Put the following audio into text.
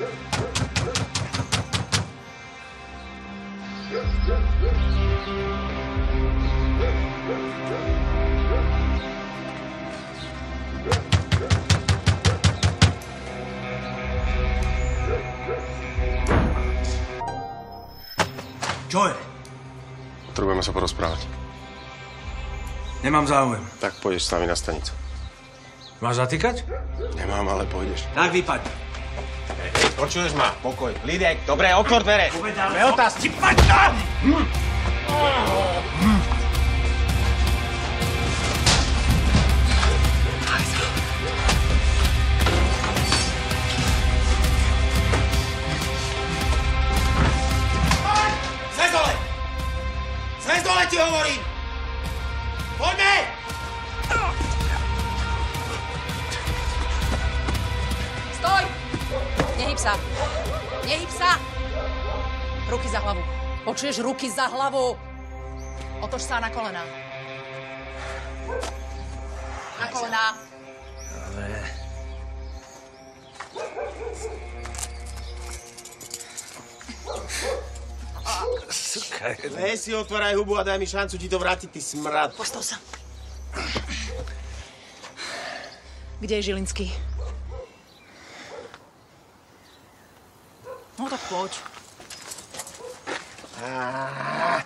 Yeah. Čo je? Potrebujeme sa porozprávať. Nemám záujem. Tak pôjdeš s nami na stanicu. Máš zatýkať? Nemám, ale pôjdeš. Tak vypaď. Počuješ ma? Pokoj. Lidek, dobre, otvor dvere. Dve otázky. Paď tam! Zves dole! Zves dole ti hovorím! Sa. Nehyb sa. Ruky za hlavu. Počuješ ruky za hlavu? Otoč sa na kolená. Na kolená. Suka. Ne si otváraj hubu a daj mi šancu ti to vrátiť, ty smrad. Postav sa. Kde je Žilinský? contra Cláudio. Ah,